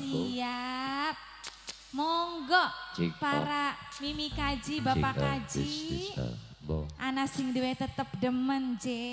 Siap. Monggo para Mimi Kaji, Bapak Kaji. Ana. Anak sing duwe tetep demen, J.